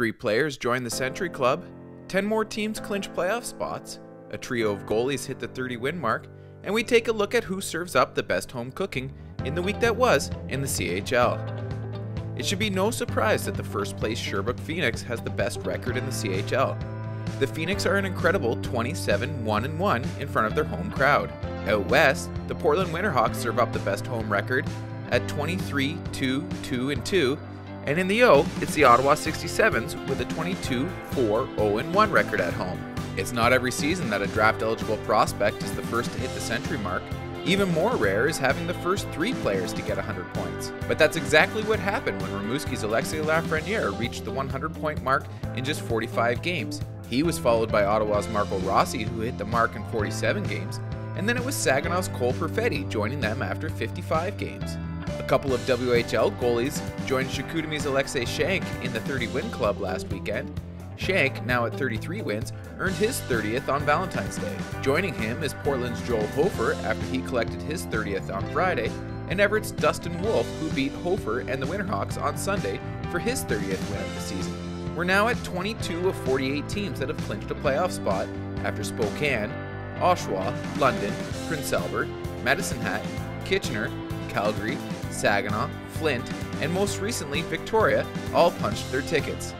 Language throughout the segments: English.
Three players join the Century Club, 10 more teams clinch playoff spots, a trio of goalies hit the 30 win mark, and we take a look at who serves up the best home cooking in the week that was in the CHL. It should be no surprise that the first place Sherbrooke Phoenix has the best record in the CHL. The Phoenix are an incredible 27 1 1 in front of their home crowd. Out west, the Portland Winterhawks serve up the best home record at 23 2 2 2 and in the O, it's the Ottawa 67s with a 22 4 0 1 record at home. It's not every season that a draft eligible prospect is the first to hit the century mark. Even more rare is having the first three players to get 100 points. But that's exactly what happened when Rimouski's Alexis Lafreniere reached the 100 point mark in just 45 games. He was followed by Ottawa's Marco Rossi, who hit the mark in 47 games, and then it was Saginaw's Cole Perfetti joining them after 55 games. A couple of WHL goalies joined Chicoutimi's Alexis Shank in the 30 win club last weekend. Shank, now at 33 wins, earned his 30th on Valentine's Day. Joining him is Portland's Joel Hofer after he collected his 30th on Friday, and Everett's Dustin Wolf, who beat Hofer and the Winterhawks on Sunday for his 30th win of the season. We're now at 22 of 48 teams that have clinched a playoff spot after Spokane, Oshawa, London, Prince Albert, Medicine Hat, Kitchener, Calgary, Saginaw, Flint, and most recently Victoria all punched their tickets.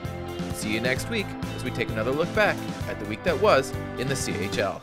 See you next week as we take another look back at the week that was in the CHL.